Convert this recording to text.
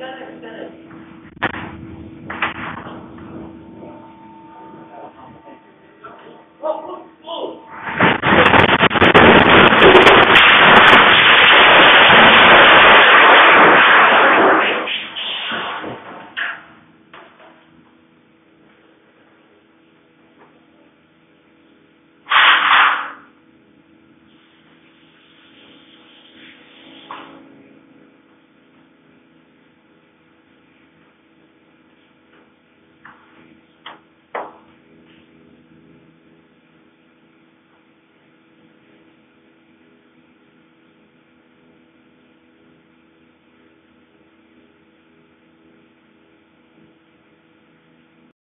Southern